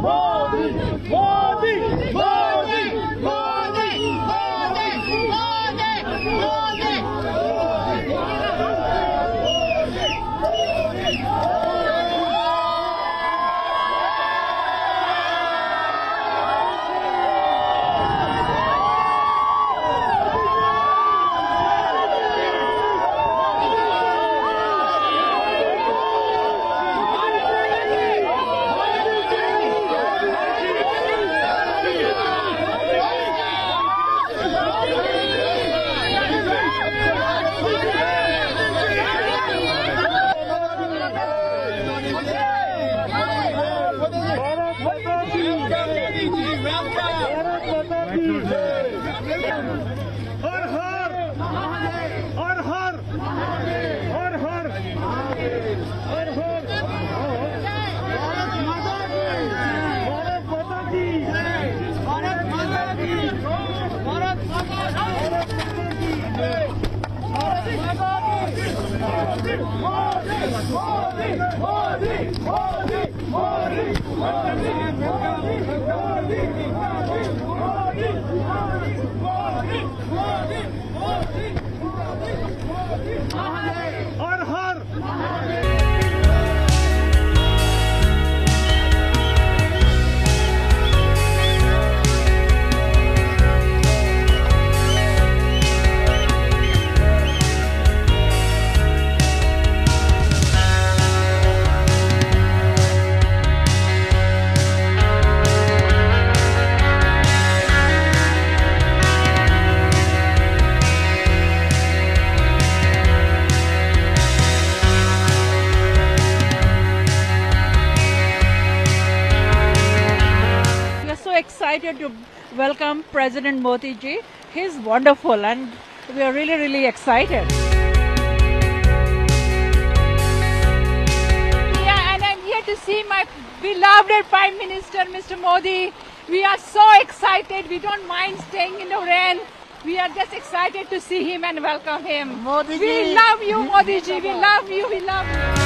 Morre! Morre! Welcome, Welcome. Modi, Modi, Modi, Modi, Modi, Modi, excited to welcome President Modi ji. He's wonderful and we are really, really excited. Yeah, and I'm here to see my beloved Prime Minister, Mr. Modi. We are so excited. We don't mind staying in the rain. We are just excited to see him and welcome him. Modi we ji. love you, Modi ji. We love you. We love you.